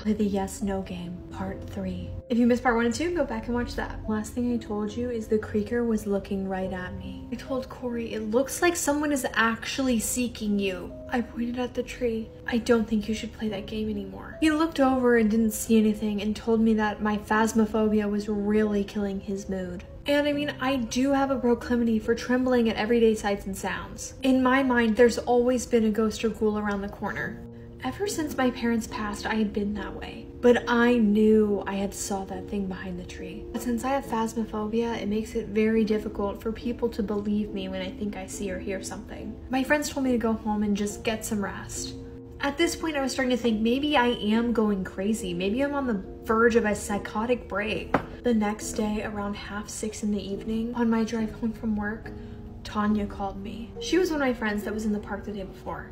play the yes no game, part three. If you missed part one and two, go back and watch that. Last thing I told you is the creaker was looking right at me. I told Corey, it looks like someone is actually seeking you. I pointed at the tree. I don't think you should play that game anymore. He looked over and didn't see anything and told me that my phasmophobia was really killing his mood. And I mean, I do have a proclivity for trembling at everyday sights and sounds. In my mind, there's always been a ghost or ghoul around the corner. Ever since my parents passed, I had been that way. But I knew I had saw that thing behind the tree. But since I have phasmophobia, it makes it very difficult for people to believe me when I think I see or hear something. My friends told me to go home and just get some rest. At this point, I was starting to think maybe I am going crazy. Maybe I'm on the verge of a psychotic break. The next day, around half six in the evening, on my drive home from work, Tanya called me. She was one of my friends that was in the park the day before.